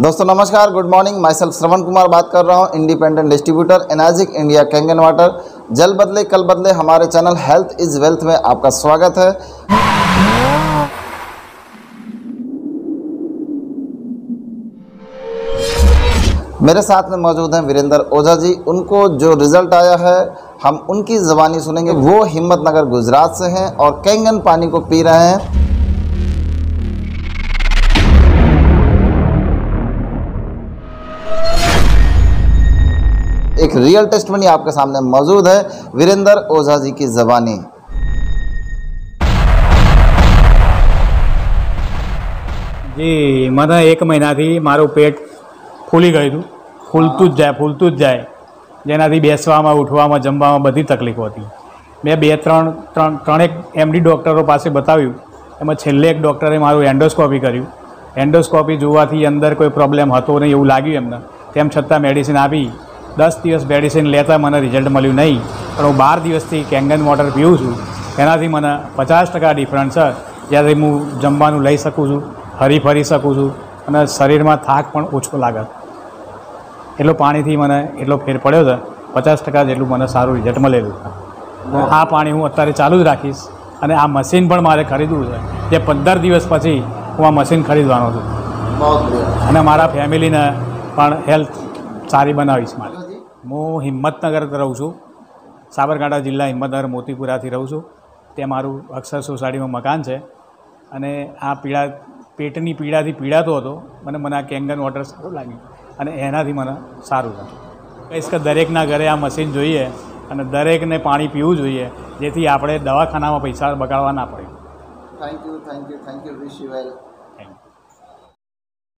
दोस्तों, नमस्कार। Good morning myself Shravan Kumar बात कर रहा हूँ। Independent distributor Enagic India Kangen water जल बदले, कल बदले, हमारे चैनल हेल्थ इज़ वेल्थ में आपका स्वागत है। मेरे साथ में मौजूद हैं वीरेंद्र ओझा जी। उनको जो रिज़ल्ट आया है, हम उनकी ज़बानी सुनेंगे। वो हिम्मतनगर, गुजरात से हैं और कैंगन पानी को पी रहे हैं। एक रियल टेस्ट मनी आपके सामने मौजूद है वीरेंद्र ओझा जी की ज़बानी જી મને એક મહિનાથી મારું પેટ ફૂલી ગયું હતું ફૂલતું જ જાય ફૂલતું જ જાય જેનાથી બેસવામાં ઉઠવામાં જમવામાં બધી તકલીફો હતી મેં બે ત્રણ ત્રણ ત્રણેક એમડી ડૉક્ટરો પાસે બતાવ્યું એમાં છેલ્લે એક ડૉક્ટરે મારું એન્ડોસ્કોપી કર્યું એન્ડોસ્કોપી જોવાથી અંદર કોઈ પ્રોબ્લેમ હતો નહીં એવું લાગ્યું એમને તેમ છતાં મેડિસિન આપી દસ દિવસ મેડિસિન લેતા મને રિઝલ્ટ મળ્યું નહીં પણ હું બાર દિવસથી કેંગન વોટર પીવું છું એનાથી મને પચાસ ટકા ડિફરન્સ છે જ્યાંથી હું જમવાનું લઈ શકું છું હરી ફરી શકું છું અને શરીરમાં થાક પણ ઓછો લાગે એટલો પાણીથી મને એટલો ફેર પડ્યો છે પચાસ ટકા જેટલું મને સારું રિઝલ્ટ મળેલું છે આ પાણી હું અત્યારે ચાલુ જ રાખીશ અને આ મશીન પણ મારે ખરીદવું છે જે પંદર દિવસ પછી હું આ મશીન ખરીદવાનો છું અને મારા ફેમિલીને પણ હેલ્થ સારી બનાવીશ મારે હું હિંમતનગર રહું છું. સાબરકાંઠા જિલ્લા હિંમતનગર મોતીપુરાથી રહું છું. તે મારું અક્ષર સોસાયટીમાં મકાન છે અને આ પીડા પેટની પીડાથી પીડાતો હતો. મને મને આ કેંગન વોટર સારું લાગ્યું અને એનાથી મને સારું લાગ્યું. કહીશ કે દરેકના ઘરે આ મશીન જોઈએ અને દરેકને પાણી પીવું જોઈએ જેથી આપણે દવાખાનામાં પૈસા બગાડવા ના પડે. Thank you thank you thank you wish you well